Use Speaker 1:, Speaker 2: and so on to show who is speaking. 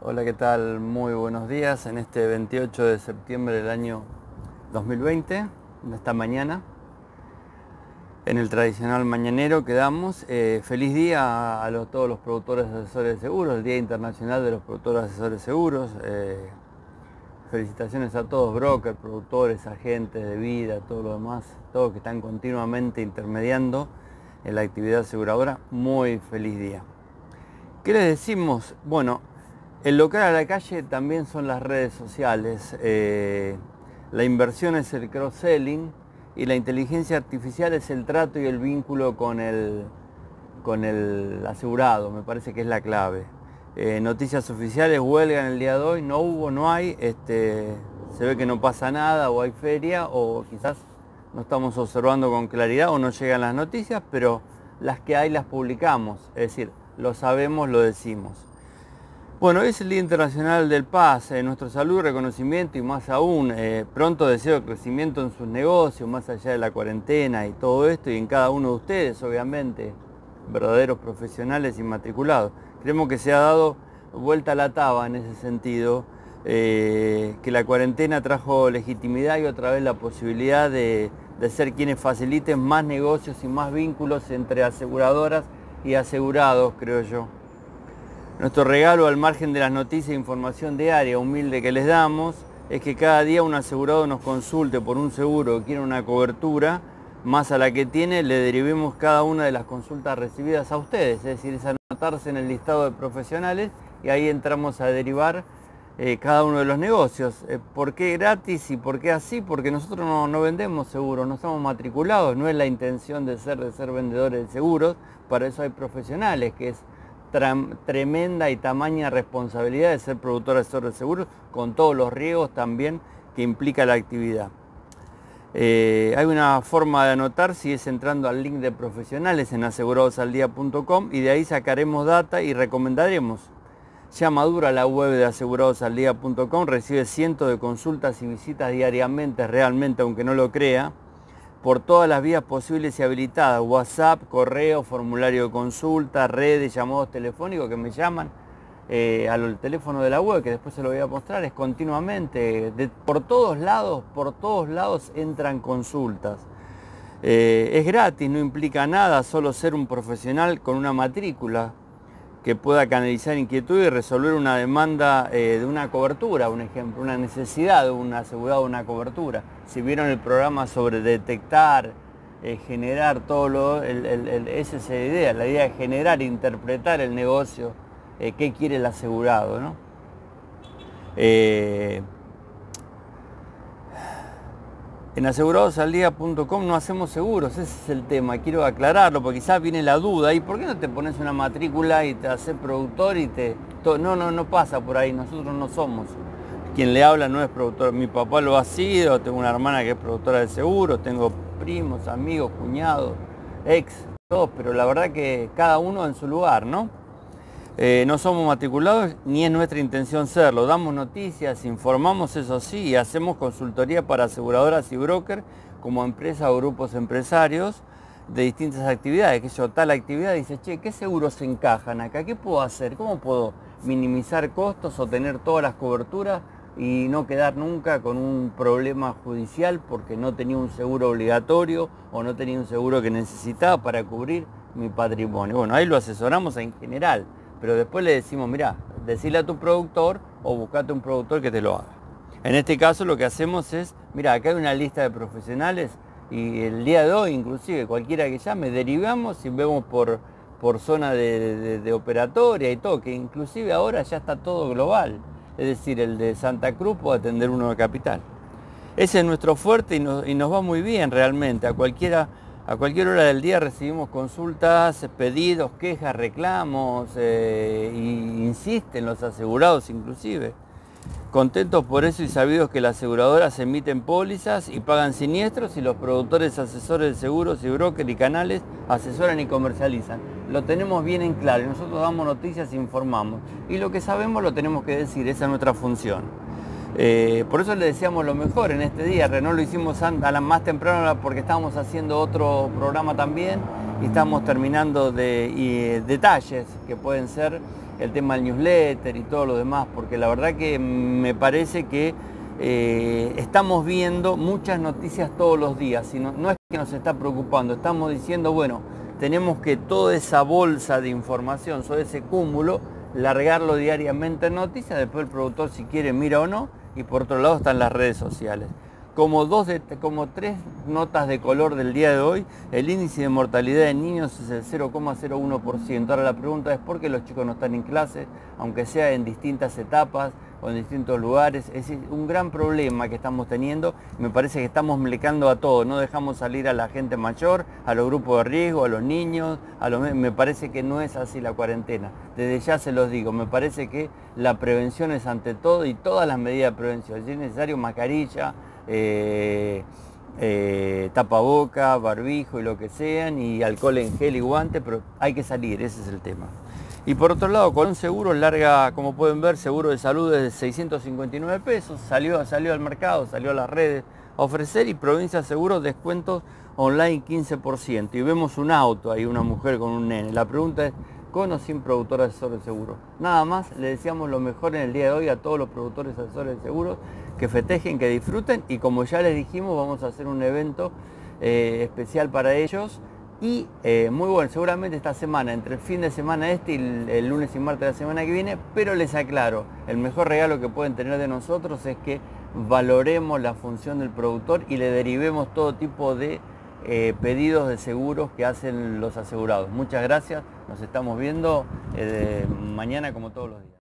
Speaker 1: Hola, ¿qué tal? Muy buenos días en este 28 de septiembre del año 2020, en esta mañana, en el tradicional mañanero que damos. Eh, feliz día a, todos los productores asesores de seguros, el Día Internacional de los Productores Asesores de Seguros. Eh, felicitaciones a todos, brokers, productores, agentes de vida, todo lo demás, todos que están continuamente intermediando en la actividad aseguradora. Muy feliz día. ¿Qué les decimos? Bueno, el local a la calle también son las redes sociales. Eh, la inversión es el cross-selling y la inteligencia artificial es el trato y el vínculo con el, con el asegurado. Me parece que es la clave. Eh, noticias oficiales, huelga en el día de hoy, no hubo, no hay. Este, se ve que no pasa nada o hay feria o quizás no estamos observando con claridad o no llegan las noticias, pero las que hay las publicamos. Es decir, lo sabemos, lo decimos. Bueno, es el Día Internacional del Paz, eh, nuestro salud, reconocimiento y más aún, eh, pronto deseo crecimiento en sus negocios, más allá de la cuarentena y todo esto, y en cada uno de ustedes, obviamente, verdaderos profesionales inmatriculados. Creemos que se ha dado vuelta a la taba en ese sentido, eh, que la cuarentena trajo legitimidad y otra vez la posibilidad de ser quienes faciliten más negocios y más vínculos entre aseguradoras y asegurados, creo yo. Nuestro regalo al margen de las noticias e información diaria humilde que les damos es que cada día un asegurado nos consulte por un seguro quiere una cobertura, más a la que tiene le derivemos cada una de las consultas recibidas a ustedes, es decir, es anotarse en el listado de profesionales y ahí entramos a derivar eh, cada uno de los negocios. Eh, ¿Por qué gratis y por qué así? Porque nosotros no, no vendemos seguros, no estamos matriculados, no es la intención de ser, de ser vendedores de seguros, para eso hay profesionales, que es tremenda y tamaña responsabilidad de ser productor de seguros con todos los riesgos también que implica la actividad. Eh, hay una forma de anotar si es entrando al link de profesionales en aseguradosaldia.com y de ahí sacaremos data y recomendaremos. Ya madura la web de aseguradosaldia.com, recibe cientos de consultas y visitas diariamente, realmente aunque no lo crea por todas las vías posibles y habilitadas, WhatsApp, correo, formulario de consulta, redes, llamados telefónicos que me llaman eh, al teléfono de la web, que después se lo voy a mostrar, es continuamente, por todos lados, por todos lados entran consultas. Eh, es gratis, no implica nada, solo ser un profesional con una matrícula que pueda canalizar inquietud y resolver una demanda eh, de una cobertura, un ejemplo, una necesidad de un asegurado una cobertura. Si vieron el programa sobre detectar, eh, generar todo lo, esa es la idea, la idea de generar, interpretar el negocio, eh, qué quiere el asegurado. ¿no? En aseguradosaldia.com no hacemos seguros, ese es el tema, quiero aclararlo, porque quizás viene la duda, ¿y por qué no te pones una matrícula y te haces productor y te... No, no, no pasa por ahí, nosotros no somos. Quien le habla no es productor, mi papá lo ha sido, tengo una hermana que es productora de seguros, tengo primos, amigos, cuñados, ex, todos, pero la verdad que cada uno en su lugar, ¿no? Eh, no somos matriculados ni es nuestra intención serlo. Damos noticias, informamos eso sí y hacemos consultoría para aseguradoras y brokers como empresas o grupos empresarios de distintas actividades. Que yo tal actividad dice, che, ¿qué seguros se encajan acá? ¿Qué puedo hacer? ¿Cómo puedo minimizar costos o tener todas las coberturas y no quedar nunca con un problema judicial porque no tenía un seguro obligatorio o no tenía un seguro que necesitaba para cubrir mi patrimonio? Bueno, ahí lo asesoramos en general pero después le decimos, mira, decile a tu productor o buscate un productor que te lo haga. En este caso lo que hacemos es, mira, acá hay una lista de profesionales y el día de hoy inclusive cualquiera que llame, derivamos y vemos por, por zona de, operatoria y todo, que inclusive ahora ya está todo global. Es decir, el de Santa Cruz puede atender uno de Capital. Ese es nuestro fuerte y y nos va muy bien realmente. A cualquiera a cualquier hora del día recibimos consultas, pedidos, quejas, reclamos, e insisten los asegurados inclusive. Contentos por eso y sabidos que las aseguradoras emiten pólizas y pagan siniestros y los productores asesores de seguros y brokers y canales asesoran y comercializan. Lo tenemos bien en claro y nosotros damos noticias e informamos. Y lo que sabemos lo tenemos que decir, esa es nuestra función. Eh, por eso le deseamos lo mejor en este día. Renault lo hicimos a la más temprano porque estábamos haciendo otro programa también y estamos terminando de detalles que pueden ser el tema del newsletter y todo lo demás, porque la verdad que me parece que eh, estamos viendo muchas noticias todos los días, no es que nos está preocupando, estamos diciendo, bueno, tenemos que toda esa bolsa de información, todo ese cúmulo, largarlo diariamente en noticias, después el productor si quiere mira o no, y por otro lado están las redes sociales como, dos como tres notas de color del día de hoy, el índice de mortalidad de niños es el 0,01%. Ahora la pregunta es por qué los chicos no están en clase, aunque sea en distintas etapas o en distintos lugares. Es un gran problema que estamos teniendo. Me parece que estamos mlecando a todos, no dejamos salir a la gente mayor, a los grupos de riesgo, a los niños, me parece que no es así la cuarentena. Desde ya se los digo, me parece que la prevención es ante todo y todas las medidas de prevención. Si es necesario, mascarilla, eh, eh, tapaboca, barbijo y lo que sean, y alcohol en gel y guante, pero hay que salir, ese es el tema. Y por otro lado, con un seguro larga, como pueden ver, seguro de salud es de 659 pesos, salió, salió al mercado, salió a las redes a ofrecer y Provincia Seguros descuentos online 15%. Y vemos un auto ahí, una mujer con un nene. La pregunta es, con o sin productor asesor de seguros. Nada más, le deseamos lo mejor en el día de hoy a todos los productores asesores de seguros, que festejen, que disfruten y como ya les dijimos, vamos a hacer un evento eh, especial para ellos y eh, muy bueno, seguramente esta semana, entre el fin de semana este y el, lunes y martes de la semana que viene, pero les aclaro, el mejor regalo que pueden tener de nosotros es que valoremos la función del productor y le derivemos todo tipo de eh, pedidos de seguros que hacen los asegurados. Muchas gracias, nos estamos viendo mañana como todos los días.